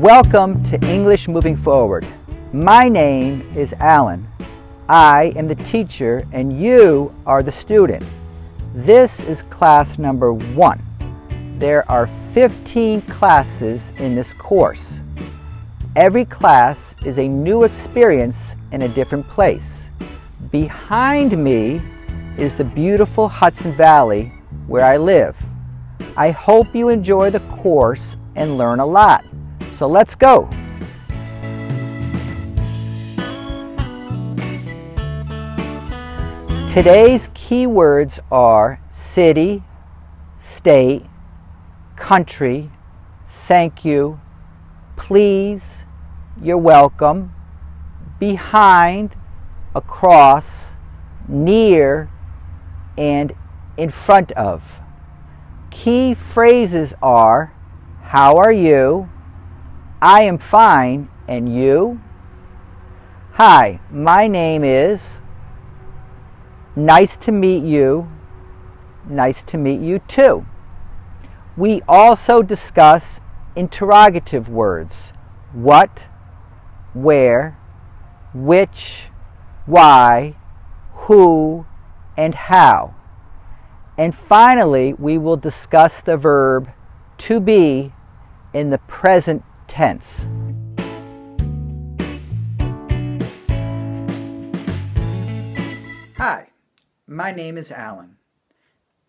Welcome to English Moving Forward. My name is Alan. I am the teacher and you are the student. This is class number one. There are 15 classes in this course. Every class is a new experience in a different place. Behind me is the beautiful Hudson Valley where I live. I hope you enjoy the course and learn a lot. So let's go. Today's keywords are city, state, country, thank you, please, you're welcome, behind, across, near, and in front of. Key phrases are how are you? I am fine, and you? Hi, my name is. Nice to meet you. Nice to meet you too. We also discuss interrogative words. What, where, which, why, who, and how. And finally, we will discuss the verb to be in the present tense. Hi, my name is Alan.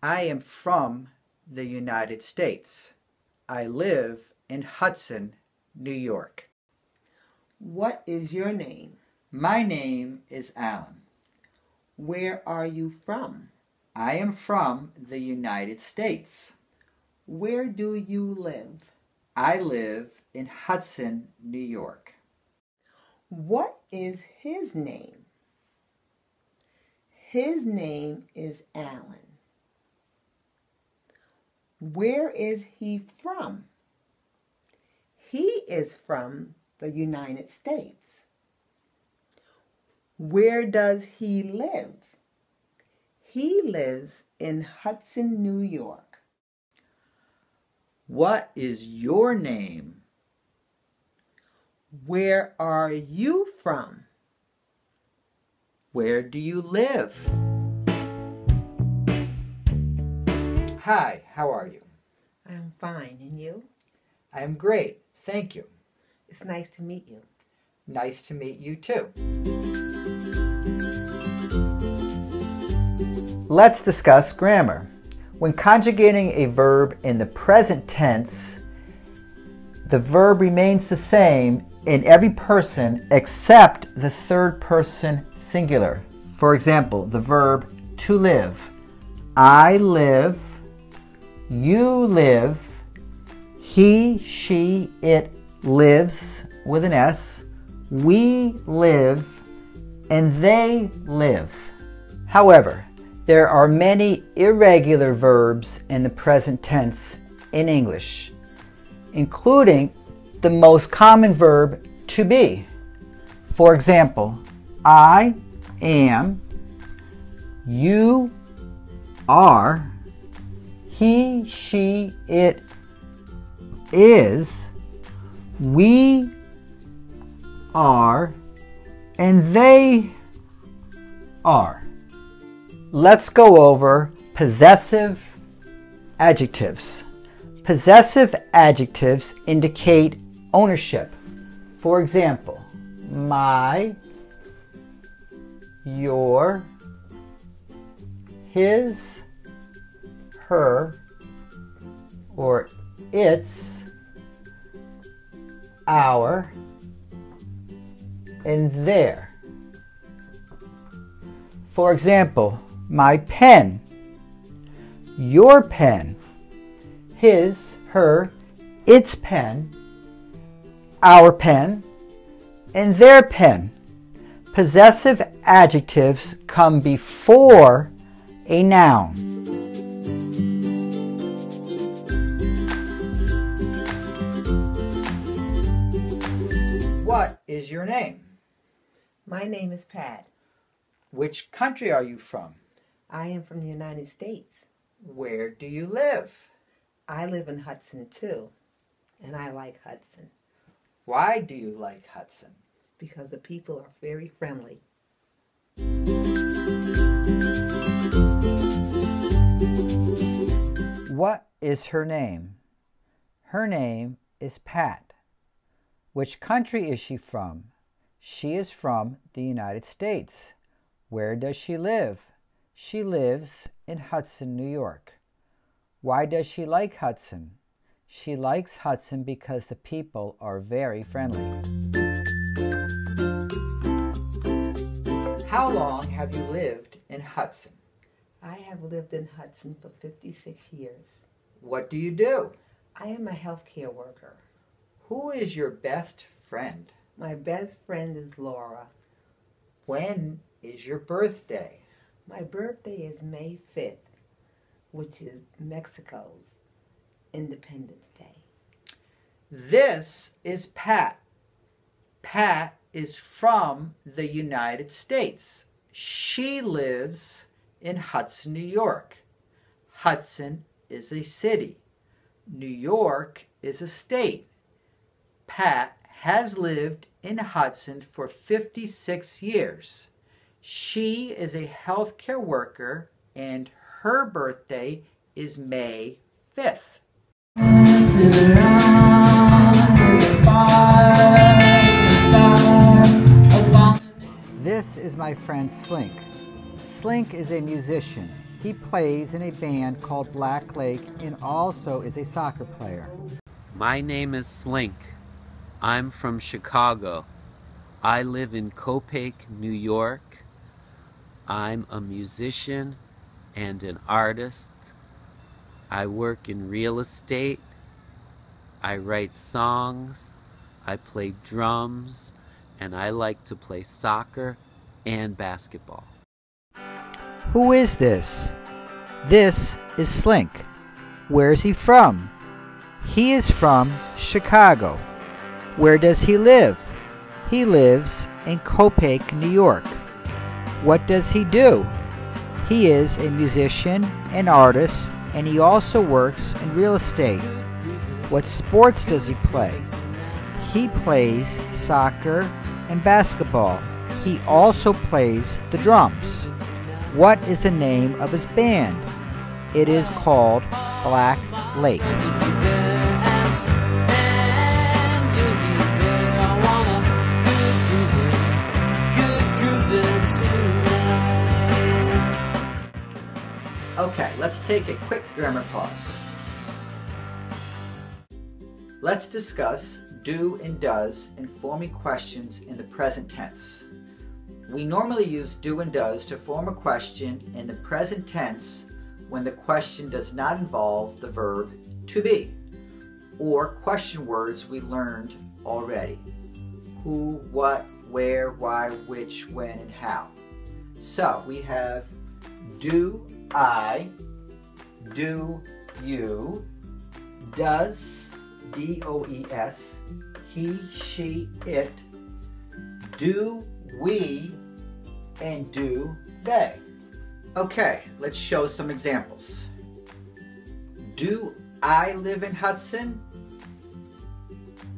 I am from the United States. I live in Hudson, New York. What is your name? My name is Alan. Where are you from? I am from the United States. Where do you live? I live in Hudson, New York. What is his name? His name is Alan. Where is he from? He is from the United States. Where does he live? He lives in Hudson, New York. What is your name? Where are you from? Where do you live? Hi, how are you? I'm fine, and you? I am great, thank you. It's nice to meet you. Nice to meet you too. Let's discuss grammar. When conjugating a verb in the present tense, the verb remains the same in every person except the third person singular. For example, the verb to live. I live, you live, he, she, it lives with an S, we live, and they live. However, there are many irregular verbs in the present tense in English, including the most common verb to be. For example, I am, you are, he, she, it is, we are, and they are. Let's go over possessive adjectives. Possessive adjectives indicate ownership. For example, my, your, his, her, or its, our, and their. For example, my pen, your pen, his, her, its pen, our pen, and their pen. Possessive adjectives come before a noun. What is your name? My name is Pat. Which country are you from? I am from the United States. Where do you live? I live in Hudson too, and I like Hudson. Why do you like Hudson? because the people are very friendly. What is her name? Her name is Pat. Which country is she from? She is from the United States. Where does she live? She lives in Hudson, New York. Why does she like Hudson? She likes Hudson because the people are very friendly. How long have you lived in Hudson? I have lived in Hudson for 56 years. What do you do? I am a healthcare worker. Who is your best friend? My best friend is Laura. When is your birthday? My birthday is May 5th, which is Mexico's Independence Day. This is Pat. Pat is from the United States. She lives in Hudson, New York. Hudson is a city. New York is a state. Pat has lived in Hudson for 56 years. She is a healthcare worker and her birthday is May 5th. This is my friend Slink. Slink is a musician. He plays in a band called Black Lake and also is a soccer player. My name is Slink. I'm from Chicago. I live in Copake, New York. I'm a musician and an artist. I work in real estate. I write songs. I play drums. And I like to play soccer and basketball. Who is this? This is Slink. Where is he from? He is from Chicago. Where does he live? He lives in Copake, New York. What does he do? He is a musician, an artist, and he also works in real estate. What sports does he play? He plays soccer and basketball. He also plays the drums. What is the name of his band? It is called Black Lake. Okay, let's take a quick grammar pause. Let's discuss do and does in forming questions in the present tense. We normally use do and does to form a question in the present tense when the question does not involve the verb to be or question words we learned already. Who, what, where, why, which, when, and how. So we have do I, do you, does, D-O-E-S, he, she, it, do we, and do they. Okay, let's show some examples. Do I live in Hudson?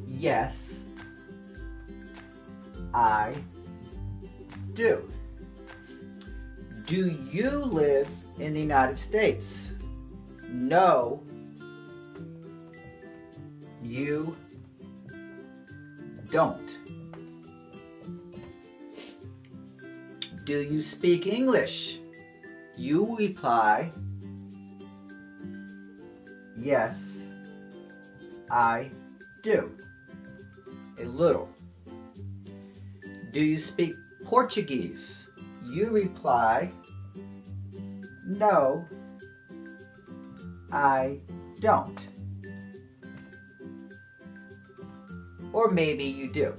Yes, I do. Do you live in the United States? No, you don't. Do you speak English? You reply, Yes, I do. A little. Do you speak Portuguese? You reply, No, I don't. Or maybe you do.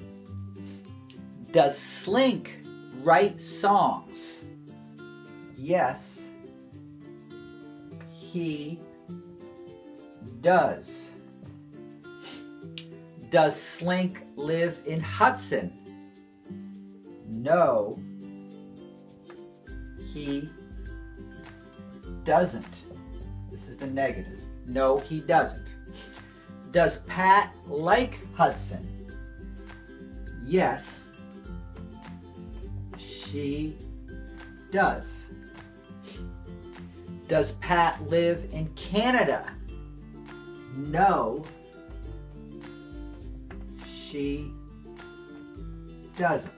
Does Slink write songs? Yes, he does. Does Slink live in Hudson? No, he doesn't. This is the negative. No, he doesn't. Does Pat like Hudson? Yes, she does. Does Pat live in Canada? No, she doesn't.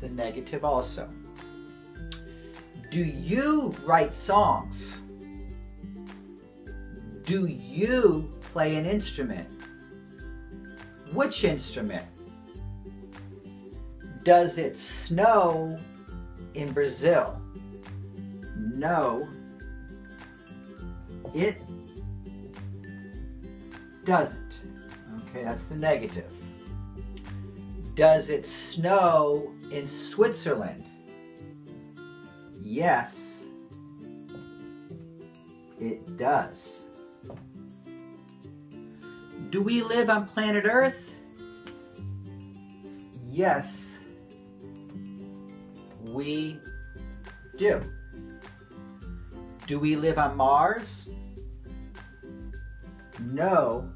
The negative also. Do you write songs? Do you play an instrument? Which instrument? Does it snow in Brazil? No, it doesn't. Okay, that's the negative. Does it snow in Switzerland? Yes, it does. Do we live on planet Earth? Yes, we do. Do we live on Mars? No,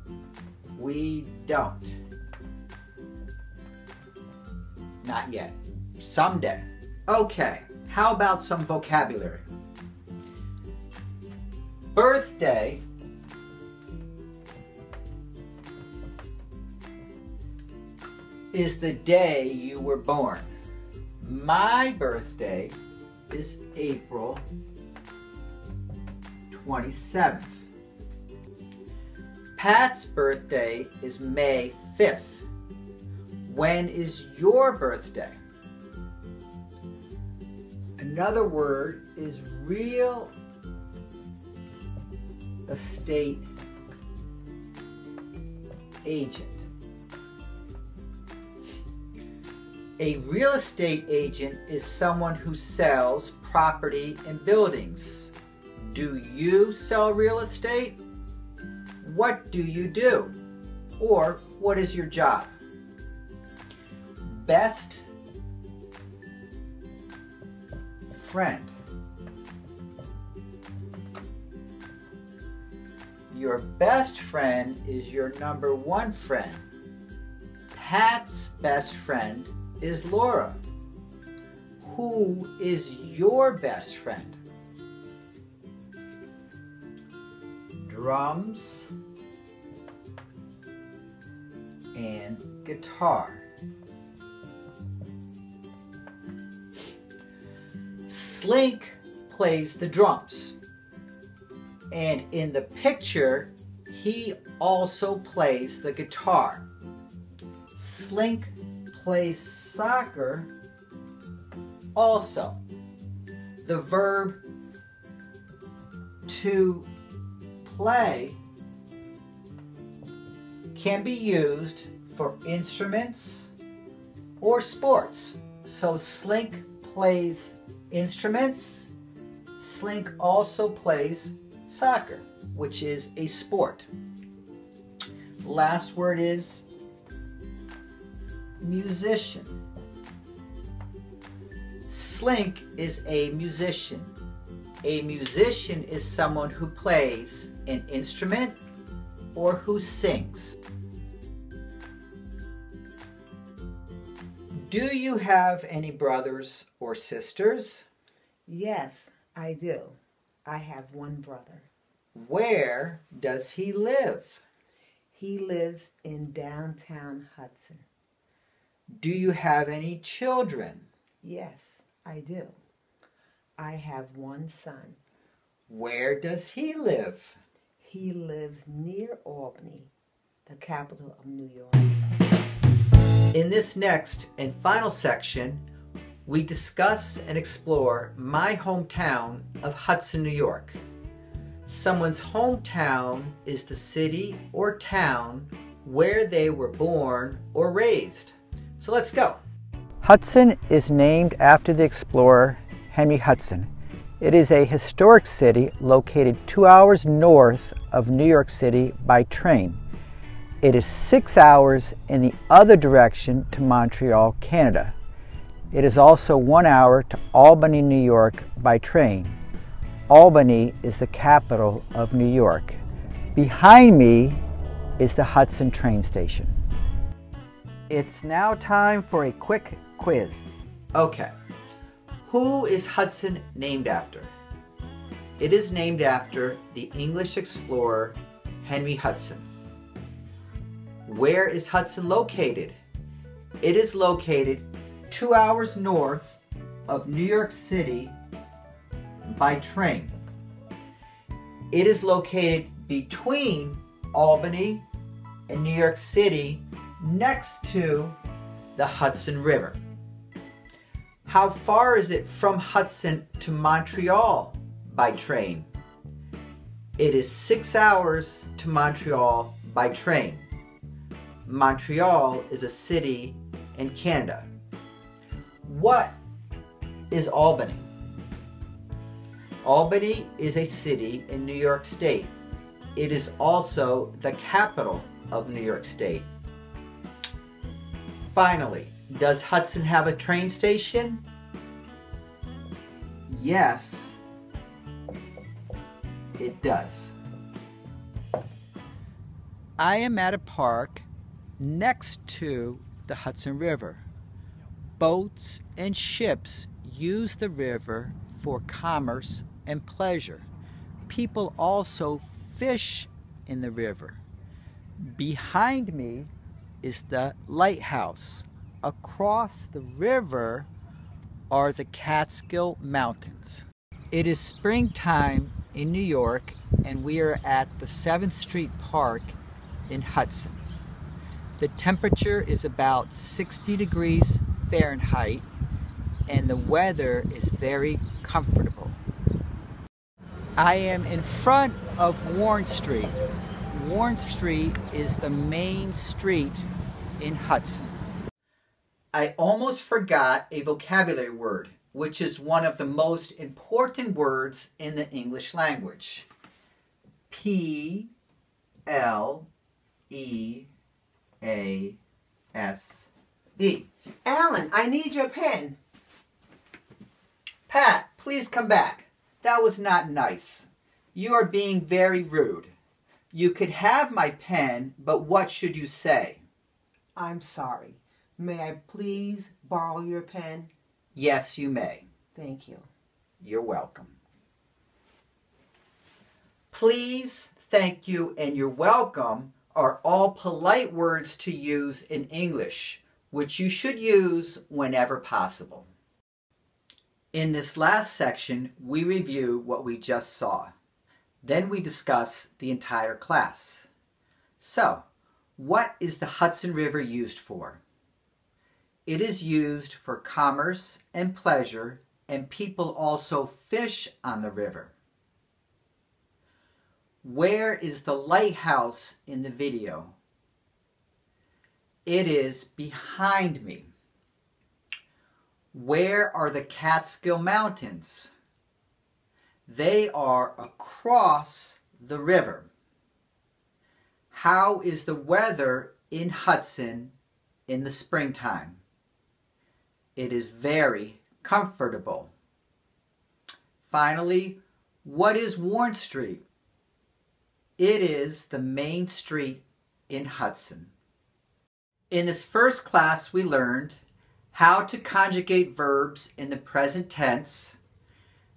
we don't. Not yet. Someday. Okay, how about some vocabulary? Birthday is the day you were born. My birthday is April 27th. Pat's birthday is May 5th. When is your birthday? Another word is real estate agent. A real estate agent is someone who sells property and buildings. Do you sell real estate? What do you do? Or what is your job? Best friend. Your best friend is your number one friend. Pat's best friend is Laura. Who is your best friend? Drums and guitar. Slink plays the drums. And in the picture, he also plays the guitar. Slink plays soccer also. The verb to play can be used for instruments or sports. So Slink plays instruments. Slink also plays soccer, which is a sport. Last word is musician. Slink is a musician. A musician is someone who plays an instrument or who sings. Do you have any brothers or sisters? Yes, I do. I have one brother. Where does he live? He lives in downtown Hudson. Do you have any children? Yes, I do. I have one son. Where does he live? He lives near Albany, the capital of New York. In this next and final section, we discuss and explore my hometown of Hudson, New York. Someone's hometown is the city or town where they were born or raised. So let's go. Hudson is named after the explorer Henry Hudson. It is a historic city located two hours north of New York City by train. It is six hours in the other direction to Montreal, Canada. It is also one hour to Albany, New York by train. Albany is the capital of New York. Behind me is the Hudson train station. It's now time for a quick quiz. Okay. Who is Hudson named after? It is named after the English explorer Henry Hudson. Where is Hudson located? It is located two hours north of New York City by train. It is located between Albany and New York City next to the Hudson River. How far is it from Hudson to Montreal by train? It is six hours to Montreal by train. Montreal is a city in Canada. What is Albany? Albany is a city in New York State. It is also the capital of New York State. Finally, does Hudson have a train station? Yes, it does. I am at a park next to the Hudson River. Boats and ships use the river for commerce and pleasure. People also fish in the river. Behind me is the lighthouse. Across the river are the Catskill Mountains. It is springtime in New York and we are at the 7th Street Park in Hudson. The temperature is about 60 degrees Fahrenheit and the weather is very comfortable. I am in front of Warren Street. Warren Street is the main street in Hudson. I almost forgot a vocabulary word, which is one of the most important words in the English language. P L E A S E. Alan, I need your pen. Pat, please come back. That was not nice. You are being very rude. You could have my pen, but what should you say? I'm sorry. May I please borrow your pen? Yes, you may. Thank you. You're welcome. Please, thank you, and you're welcome are all polite words to use in English, which you should use whenever possible. In this last section, we review what we just saw. Then we discuss the entire class. So, what is the Hudson River used for? It is used for commerce and pleasure, and people also fish on the river. Where is the lighthouse in the video? It is behind me. Where are the Catskill Mountains? They are across the river. How is the weather in Hudson in the springtime? It is very comfortable. Finally, what is Warren Street? It is the main street in Hudson. In this first class, we learned how to conjugate verbs in the present tense,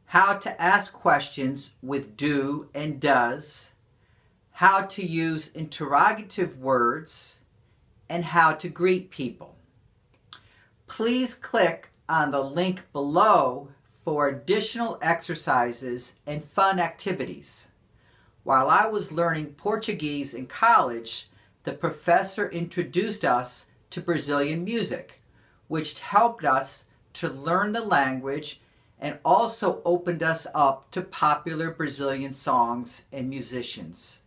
how to ask questions with do and does, how to use interrogative words, and how to greet people. Please click on the link below for additional exercises and fun activities. While I was learning Portuguese in college, the professor introduced us to Brazilian music, which helped us to learn the language and also opened us up to popular Brazilian songs and musicians.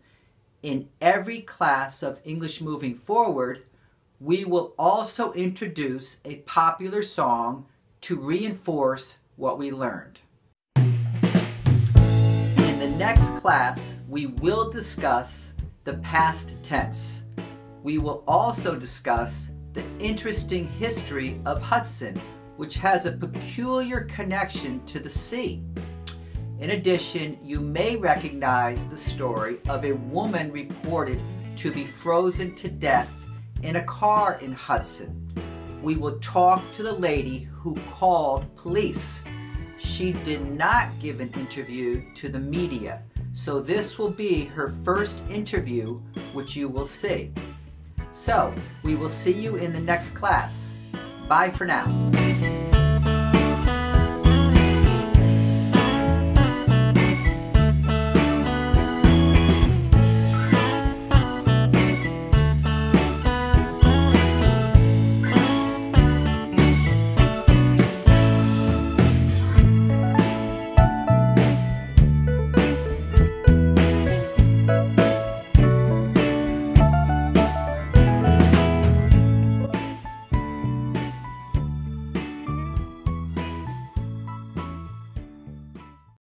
In every class of English Moving Forward, we will also introduce a popular song to reinforce what we learned. Next class, we will discuss the past tense. We will also discuss the interesting history of Hudson, which has a peculiar connection to the sea. In addition, you may recognize the story of a woman reported to be frozen to death in a car in Hudson. We will talk to the lady who called police. She did not give an interview to the media, so this will be her first interview, which you will see. So, we will see you in the next class. Bye for now.